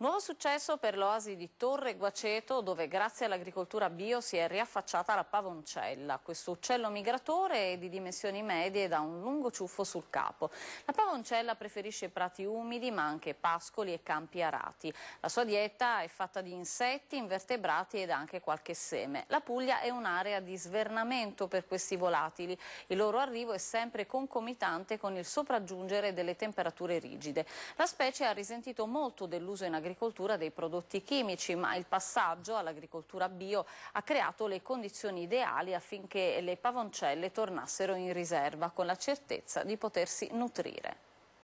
Nuovo successo per l'oasi di Torre Guaceto dove grazie all'agricoltura bio si è riaffacciata la pavoncella. Questo uccello migratore è di dimensioni medie e ha un lungo ciuffo sul capo. La pavoncella preferisce prati umidi ma anche pascoli e campi arati. La sua dieta è fatta di insetti, invertebrati ed anche qualche seme. La Puglia è un'area di svernamento per questi volatili. Il loro arrivo è sempre concomitante con il sopraggiungere delle temperature rigide. La specie ha risentito molto dell'uso in agricoltura agricoltura dei prodotti chimici, ma il passaggio all'agricoltura bio ha creato le condizioni ideali affinché le pavoncelle tornassero in riserva con la certezza di potersi nutrire.